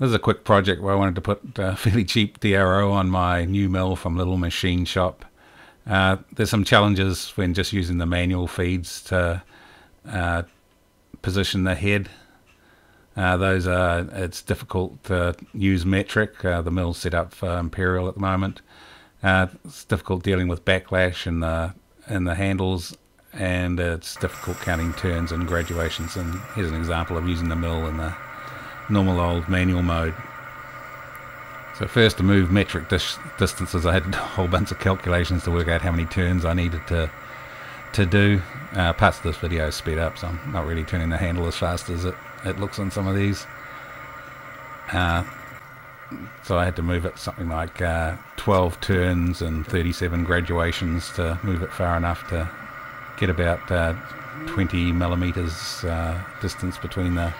This is a quick project where I wanted to put a fairly cheap DRO on my new mill from Little Machine Shop. Uh, there's some challenges when just using the manual feeds to uh, position the head. Uh, those are, it's difficult to use metric. Uh, the mill's set up for imperial at the moment. Uh, it's difficult dealing with backlash in the in the handles, and it's difficult counting turns and graduations. And here's an example of using the mill in the normal old manual mode. So first to move metric dis distances I had a whole bunch of calculations to work out how many turns I needed to to do. Uh, parts of this video is speed up so I'm not really turning the handle as fast as it, it looks on some of these. Uh, so I had to move it something like uh, 12 turns and 37 graduations to move it far enough to get about uh, 20 millimeters uh, distance between the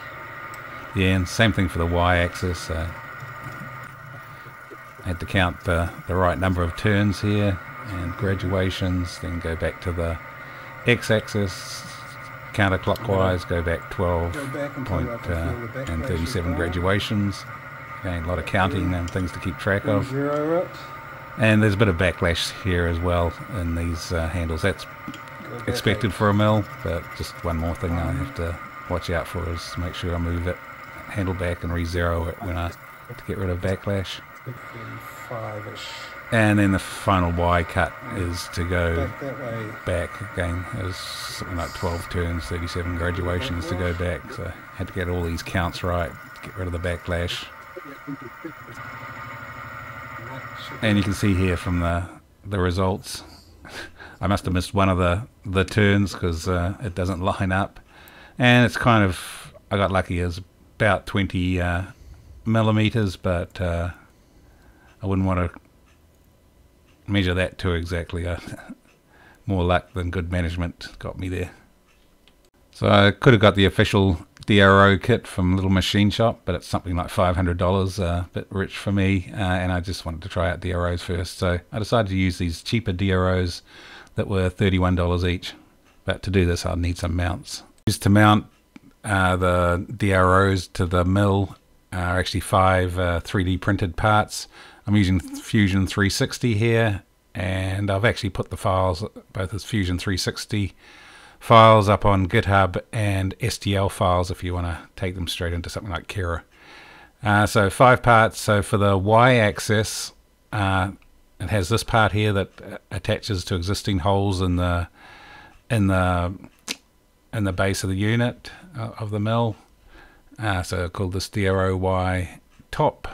yeah, and same thing for the y-axis. Uh, had to count the, the right number of turns here and graduations, then go back to the x-axis, counterclockwise, go back 12 go back point, uh, and 37 graduations. Again, a lot of counting and things to keep track of. Zero And there's a bit of backlash here as well in these uh, handles. That's expected for a mill, but just one more thing I have to watch out for is make sure I move it handle back and re-zero it when I to get rid of backlash. And then the final Y cut is to go back, again. There's something like 12 turns, 37 graduations to go back. So I had to get all these counts right, get rid of the backlash. And you can see here from the the results, I must have missed one of the the turns because uh, it doesn't line up, and it's kind of I got lucky as about 20 uh, millimeters, but uh, I wouldn't want to measure that too exactly. Uh, more luck than good management got me there. So I could have got the official DRO kit from Little Machine Shop, but it's something like $500, uh, bit rich for me, uh, and I just wanted to try out DROs first. So I decided to use these cheaper DROs that were $31 each. But to do this, I'll need some mounts. Just to mount uh, the DROs to the mill are actually five uh, 3D printed parts. I'm using Fusion 360 here, and I've actually put the files, both as Fusion 360 files up on GitHub and STL files if you want to take them straight into something like Cura. Uh, so five parts. So for the y-axis, uh, it has this part here that attaches to existing holes in the in the in the base of the unit uh, of the mill. Uh, so called this DROY top.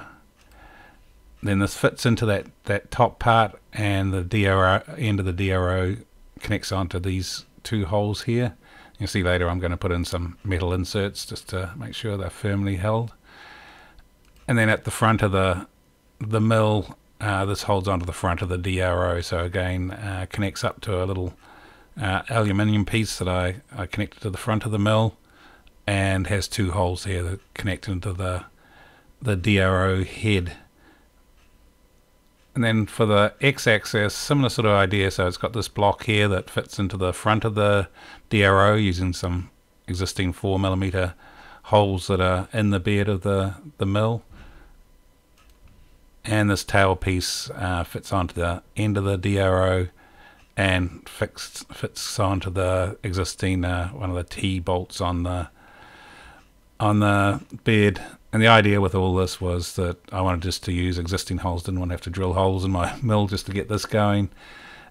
Then this fits into that, that top part and the DRO end of the DRO connects onto these two holes here. You'll see later I'm going to put in some metal inserts just to make sure they're firmly held. And then at the front of the the mill, uh, this holds onto the front of the DRO. So again, uh, connects up to a little uh, aluminium piece that I, I connected to the front of the mill and has two holes here that connect into the the DRO head. And then for the x-axis, similar sort of idea. So it's got this block here that fits into the front of the DRO using some existing four millimeter holes that are in the bed of the the mill. And this tail piece uh, fits onto the end of the DRO and fixed fits onto the existing uh, one of the T bolts on the on the bed. And the idea with all this was that I wanted just to use existing holes, didn't want to have to drill holes in my mill just to get this going,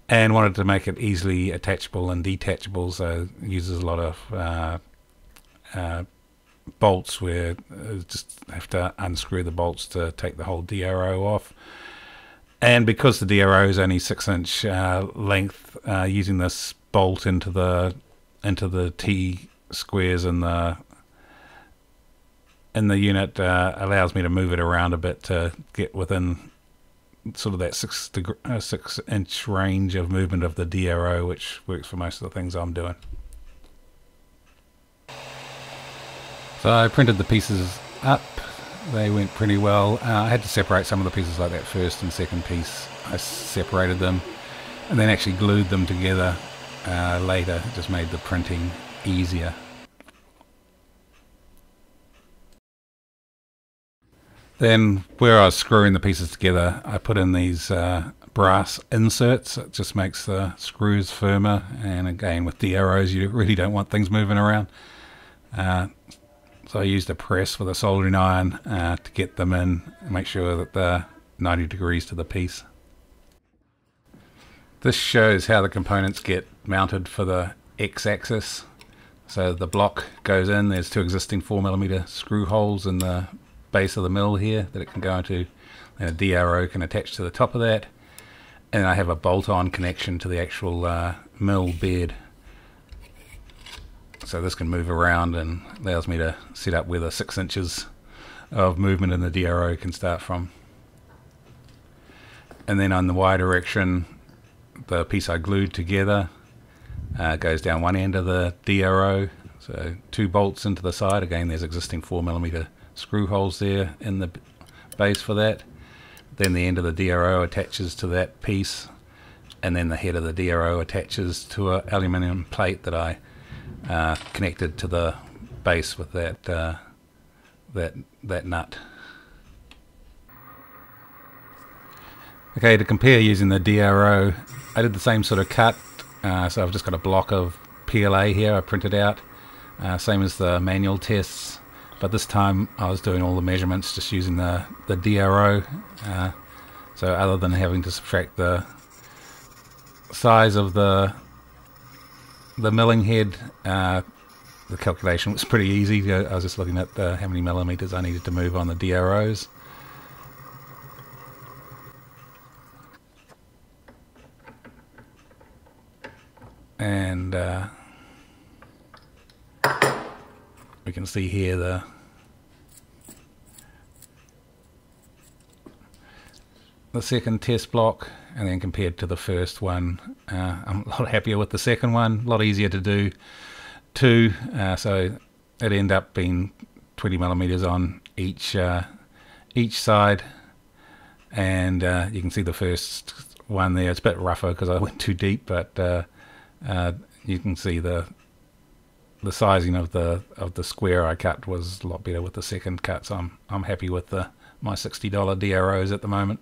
and wanted to make it easily attachable and detachable. So it uses a lot of uh, uh, bolts where you just have to unscrew the bolts to take the whole DRO off. And because the DRO is only six inch uh, length, uh, using this bolt into the into the T squares in the in the unit uh, allows me to move it around a bit to get within sort of that six degree, uh, six inch range of movement of the DRO, which works for most of the things I'm doing. So I printed the pieces up they went pretty well. Uh, I had to separate some of the pieces like that first and second piece. I separated them and then actually glued them together uh, later. It just made the printing easier. Then where I was screwing the pieces together, I put in these uh, brass inserts. It just makes the screws firmer. And again, with DROs, you really don't want things moving around. Uh, so I used a press with a soldering iron uh, to get them in and make sure that they're 90 degrees to the piece. This shows how the components get mounted for the x-axis. So the block goes in, there's two existing 4mm screw holes in the base of the mill here that it can go into. And a DRO can attach to the top of that. And I have a bolt-on connection to the actual uh, mill bed. So this can move around and allows me to set up where the 6 inches of movement in the DRO can start from. And then on the Y direction, the piece I glued together uh, goes down one end of the DRO. So two bolts into the side. Again, there's existing four millimeter screw holes there in the base for that. Then the end of the DRO attaches to that piece. And then the head of the DRO attaches to an aluminium plate that I uh, connected to the base with that uh, that that nut. Okay, to compare using the DRO, I did the same sort of cut. Uh, so I've just got a block of PLA here I printed out, uh, same as the manual tests. But this time I was doing all the measurements just using the, the DRO. Uh, so other than having to subtract the size of the the milling head, uh, the calculation was pretty easy. I was just looking at the, how many millimeters I needed to move on the DROs. and uh, we can see here the the second test block and then compared to the first one uh, I'm a lot happier with the second one a lot easier to do too. Uh, so it ended up being 20 millimeters on each uh, each side. And uh, you can see the first one there. It's a bit rougher because I went too deep but uh, you can see the the sizing of the of the square I cut was a lot better with the second cut, so I'm I'm happy with the my sixty dollar DROs at the moment.